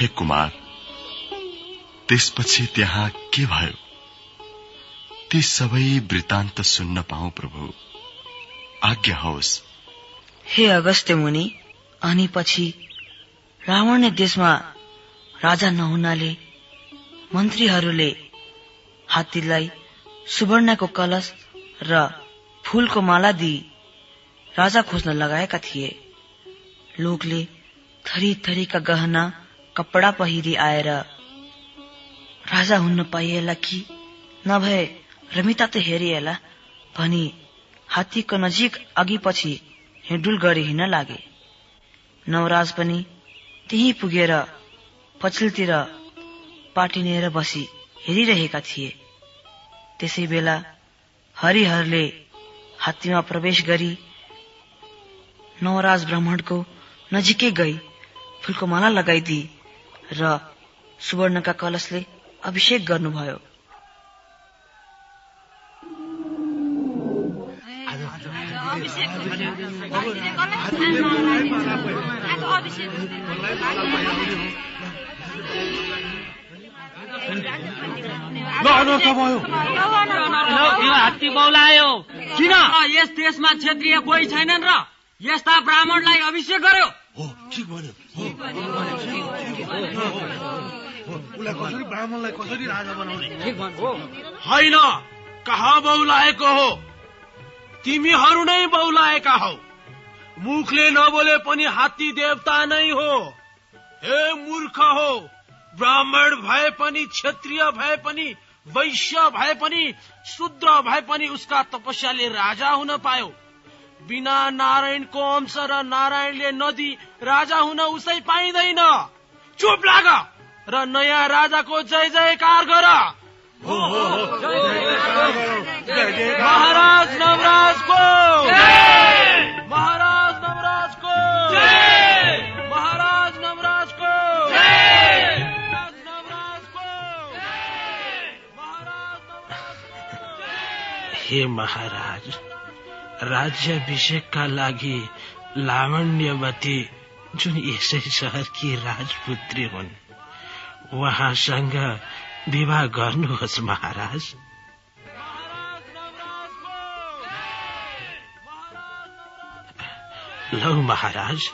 हे कुमार त्यसपछि त्यहाँ के भयो? ती सबै वृत्तान्त सुन्न पाऊ प्रभु। आज्ञा होस्। हे अगस्त्य मुनि अनि पछि रावणले देशमा राजा नहुनाले मन्त्रीहरूले हात्तीलाई सुवर्णको कलश र फूलको माला दिई राजा खोज्न लगाएका थिए। लोकले थरी थरीका गहना कपडा पहिरी आएर राजा हुन्न पाइएला कि? नभए रमिता त हेरिएला भनी हात्तीको नजिक अघि पछि हिँडुल गरी हिँड्न लागे। नवराज पनि त्यही पुगेर पछिल्तिर पाटिनेर बसी हेरिरहेका थिए। त्यसै बेला हरिहरले हात्तीमा प्रवेश गरी नवराज ब्राह्मणको नजिकै गई फूलको माला लगाइदिए र सुवर्णका कलशले अभिषेक गर्नुभयो। हात्ती बौलायो किन यस देशमा क्षेत्रीय कोही छैनन् र यस्ता ब्राह्मणलाई अभिषेक गर्यो। ठिक भन्यो। उसलाई कसरी ब्राह्मणलाई कसरी राजा बनाउने? होइन कहाँ बौलाएको हो? तिमीहरू नै बौलाएका हौ। मुखले नबोले पनि हात्ती देवता नै हो। हे मूर्ख हो ब्राह्मण भए पनि क्षत्रिय भए पनि वैश्य भए पनि शुद्र भए पनि उसका तपस्याले राजा हुन पायो। बिना नारायणको अंश र नारायणले नदी राजा हुन उसै पाइँदैन। चुप लाग। र नयाँ राजाको जय जयकार गर। महाराज नवराजको महाराज नवराजको महाराज नवराजको हे महाराज। राज्याभिषेकका लागि लावण्यवती जुन यसै सहरकी राजपुत्री हुन् उहाँसँग विवाह गर्नुहोस् महाराज। लौ महाराज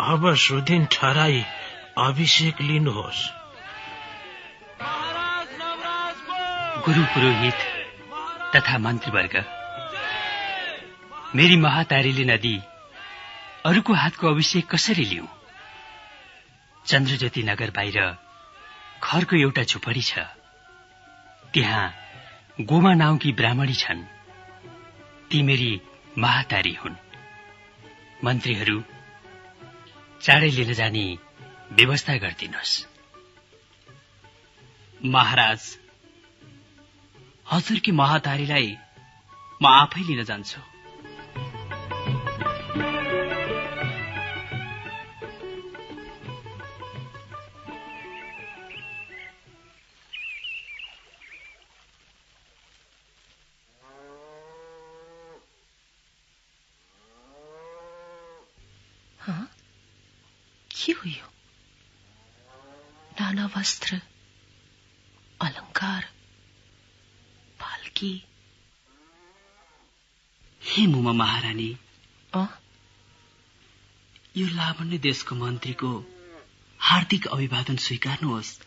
अब सुदिन ठहराई अभिषेक लिनुहोस्। गुरु पुरोहित तथा मन्त्रीवर्ग मेरी महातारीले नदी अरूको हातको अभिषेक कसरी लिऊ? चन्द्रज्योति नगर बाहिर खरको एउटा झुपडी छ। त्यहाँ गोमा नाउँकी ब्राह्मणी छन्। ती मेरी महातारी हुन्। मन्त्रीहरू चाँडै लिन जाने व्यवस्था गरिदिनुहोस्। महाराज हजुरकी महातारीलाई म आफै लिन जान्छु। के हो यो नाना वस्त्र अलङ्कार पाल्की हे मुमा महारानी अ यो लावण्य देशको मन्त्रीको हार्दिक अभिवादन स्वीकार्नुहोस्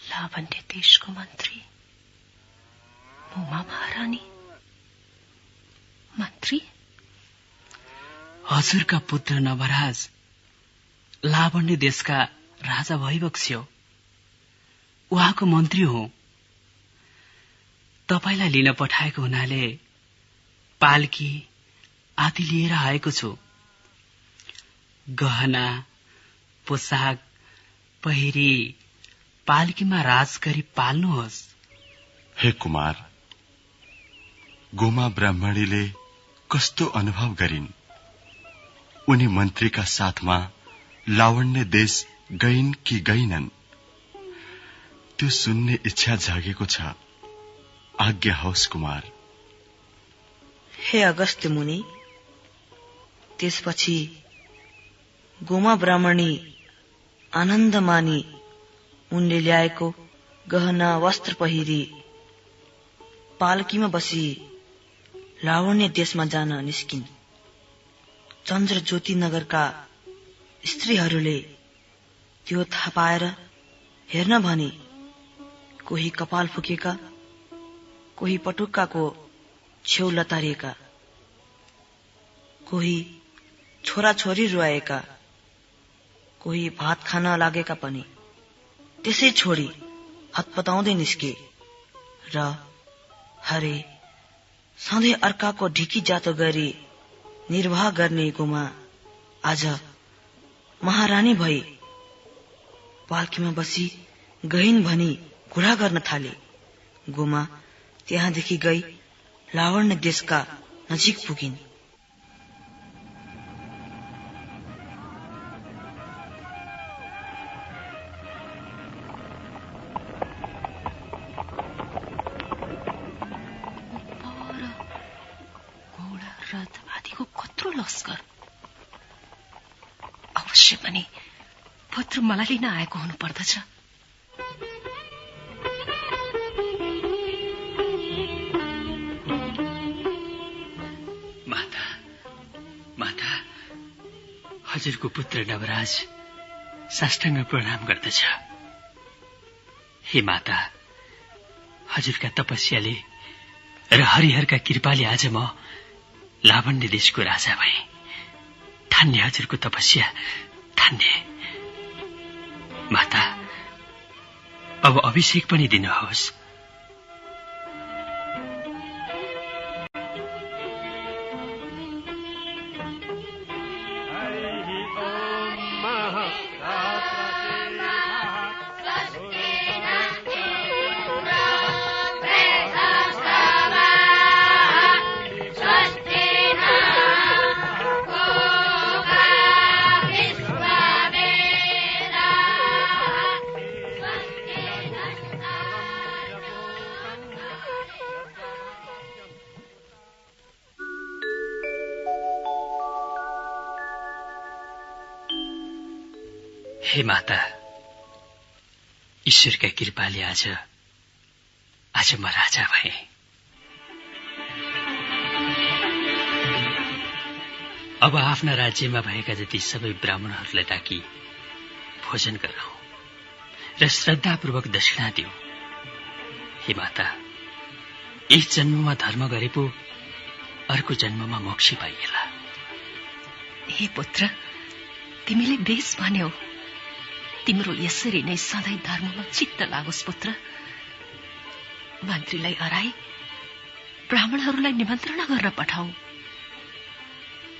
लावण्य देशको मन्त्री मुमा महारानी मन्त्री हजुरका पुत्र नवराज लावण्य देशका राजा भइबक्स्यो उहाँको मन्त्री हो। तपाईँलाई लिन पठाएको हुनाले पाल्की आदि लिएर आएको छु। गहना पोसाक पहिरी पाल्कीमा राज गरी पाल्नुहोस्। हे कुमार गोमा ब्राह्मणीले कस्तो अनुभव गरिन्? उनी मन्त्रीका साथमा लावण्य देश गइन् कि गइनन् त्यो सुन्ने इच्छा जागेको छ आज्ञा होस् कुमार। हे अगस्त्य मुनि त्यसपछि गोमा ब्राह्मणी आनन्द मानी उनले ल्याएको गहना वस्त्र पहिरी पालकीमा बसी लावण्य देशमा जान निस्किन्। चन्द्र ज्योति नगरका स्त्रीहरूले त्यो थाहा पाएर हेर्न भने कोही कपाल फुकेका कोही पटुक्काको छेउ लतारिएका कोही छोराछोरी रुवाएका कोही भात खान लागेका पनि। त्यसै छोडी हतपताउँदै निस्के र हरे सधैँ अर्काको ढिकी जातो गरी निर्वाह गर्ने गुमा आज महारानी भई पाल्कीमा बसी गइन् भनी कुरा गर्न थाले। गोमा त्यहाँदेखि गई लावण्य देशका नजिक पुगिन्। लस्कर अवश्य पनि पुत्र मलाई लिन आएको हुनुपर्दछ। माता माता हजुरको पुत्र नवराज साष्टाङ्ग प्रणाम गर्दछ। हे माता हजुरका तपस्याले र हरिहरका कृपाले आज म लावण्य देशको राजा भए। धान्य हजुरको तपस्या। धान्य। माता अब अभिषेक पनि दिनुहोस्। हे माता ईश्वरका कृपाले आज आज म राजा भए। अब आफ्ना राज्यमा भएका जति सबै ब्राह्मणहरूलाई डाकी भोजन गराऊ र श्रद्धापूर्वक दक्षिणा दिऊ हे माता यस जन्ममा धर्म गरे पो अर्को जन्ममा मोक्षी पाइएला। हे पुत्र तिमीले बेस भन्यौ। तिम्रो यसरी नै सधैँ धर्ममा चित्त लागोस् पुत्र। मन्त्रीलाई हराई ब्राह्मणहरूलाई निमन्त्रणा गर्न पठाऊ।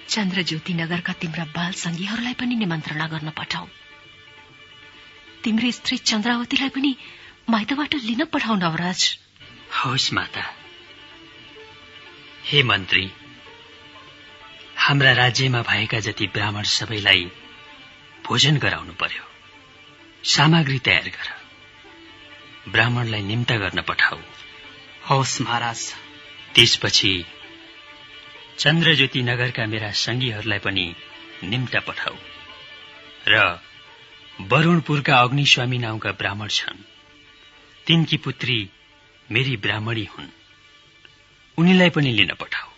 चन्द्रज्योति नगरका तिम्रा बाल सङ्गीहरूलाई पनि निमन्त्रणा गर्न पठाऊ। तिम्रो स्त्री चन्द्रावतीलाई पनि माइतबाट लिन पठाऊ नवराज। होस् माता। हे मन्त्री हाम्रा राज्यमा भएका जति ब्राह्मण सबैलाई भोजन गराउनु पर्यो। सामग्री तयार गर। ब्राह्मणलाई निम्ता गर्न पठाऊ। हवस् महाराज। त्यसपछि चन्द्रज्योति नगरका मेरा सङ्गीहरूलाई पनि निम्ता पठाऊ। र वरुणपुरका अग्निस्वामी नाउँका ब्राह्मण छन्। तिनकी पुत्री मेरी ब्राह्मणी हुन्। उनीलाई पनि लिन पठाऊ।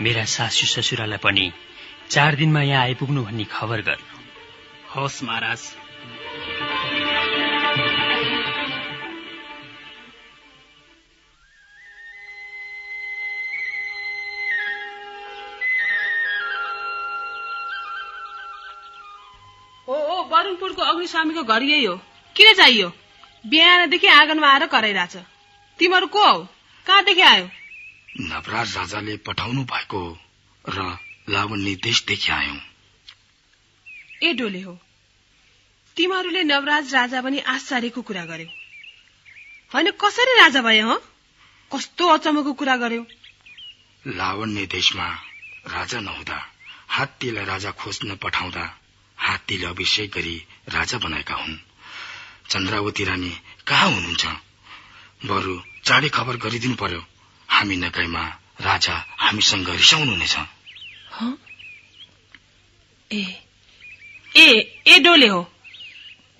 मेरा सासु ससुरालाई पनि चार दिनमा यहाँ आइपुग्नु भन्ने खबर गर्नु। हवस् महाराज। वरुणपुरको अग्निस्वामीको घर यही हो। किन चाहियो? बिहानदेखि आँगनमा आएर कराइरहेछ। तिमीहरू को हौ? कहाँदेखि आयो? नवराज राजाले पठाउनु भएको र लावण्य देशदेखि आयौं। ए डोले हो तिमीहरूले नवराज राजा पनि आश्चर्यको कुरा गर्यौ। होइन कसरी राजा भए हो? कस्तो अचम्मको कुरा गर्यौ? लावण्य देशमा राजा नहुँदा हात्तीलाई राजा खोज्न पठाउँदा हात्तीले अभिषेक गरी राजा बनाएका हुन्। चन्द्रावती रानी कहाँ हुनुहुन्छ? बरु चाँडै खबर गरिदिनु पर्यो। हामी नगएमा राजा हामीसँग रिसाउनुहुनेछ? ए ए ए डोले हो।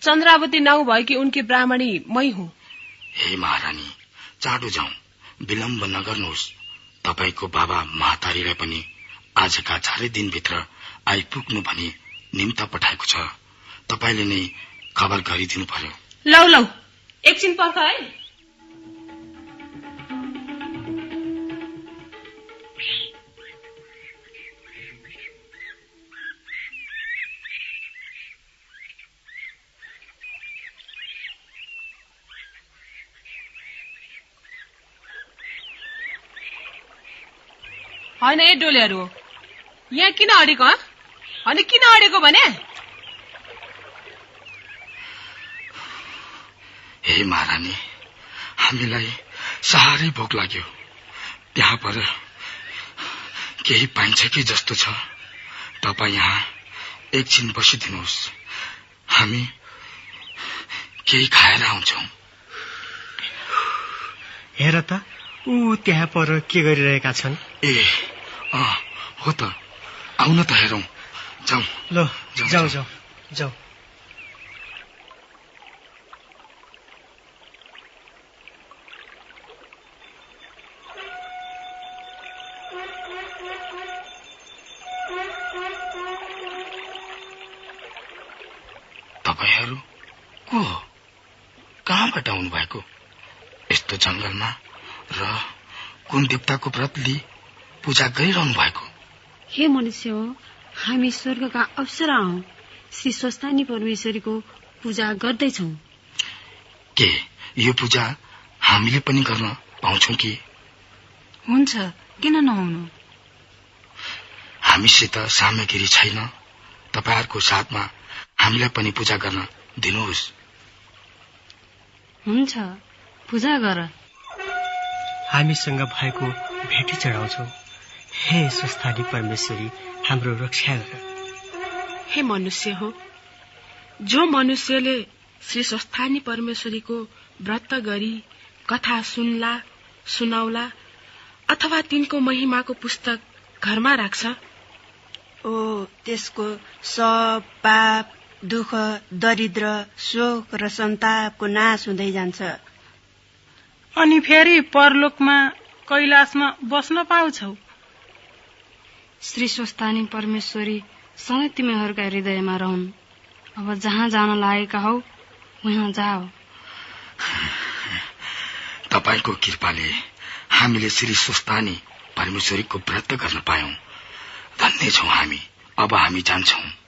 चन्द्रावती नाउँ भएकी उनकी ब्राह्मणी मै हुँ। हे महारानी चाँडो जाउँ। विलम्ब नगर्नुहोस्। तपाईँको बाबा महातारीलाई पनि आजका चारै दिनभित्र आइपुग्नु भनी निम्ता पठाएको छ। तपाईँले नै खबर गरिदिनु पर्यो। लौ लौ। एकछिन पर्ख है। होइन ए डोलेहरू। हो यहाँ किन अडेको हँ होइन किन अडेको भने? हे महारानी हामीलाई साह्रै भोक लाग्यो। त्यहाँ पर केही पाइन्छ कि जस्तो छ? तपाईँ यहाँ एकछिन बसिदिनुहोस्। हामी केही खाएर आउँछौ। हेर त ऊ त्यहाँ पर के गरिरहेका छन्? ए हो त। आउन त हेरौँ। जाउँ। ल जाउँ, जाउँ। जाऊ तपाईँहरू को हो? कहाँबाट आउनु भएको यस्तो जंगलमा र कुन देवताको व्रत लिई पूजा गरिरहनु भएको। हे मनुष्य हो हामी स्वर्गका अप्सरा हौ। श्री स्वस्थानी परमेश्वरीको पूजा गर्दैछौ। के यो पूजा हामीले पनि गर्न पाउँछौ कि? हुन्छ किन नहुनु? हामीसित सामग्री छैन। तपाईँहरूको साथमा हामीलाई पनि पूजा गर्न दिनुहोस्। हुन्छ पूजा गर। हामीसँग भएको भेटी चढाउँछौ। हे स्वस्थानी परमेश्वरी हाम्रो रक्षा गर हे मनुष्य हो जो मनुष्यले श्री स्वस्थानी परमेश्वरीको व्रत गरी कथा सुन्ला सुनाउला अथवा तिनको महिमाको पुस्तक घरमा राख्छ? ओ त्यसको सब पाप दुःख दरिद्र शोक र सन्तापको नाश हुँदै जान्छ। अनि फेरि परलोकमा कैलाशमा बस्न पाउँछौ। श्री स्वस्थानी परमेश्वरी सधैँ तिमीहरूका हृदयमा रहन्। अब जहाँ जान लागेका हौ उहाँ जाओ। तपाईँको कृपाले हामीले श्री सुस्तानी परमेश्वरीको व्रत गर्न पायौं। धन्य हामी। अब हामी जान्छौं।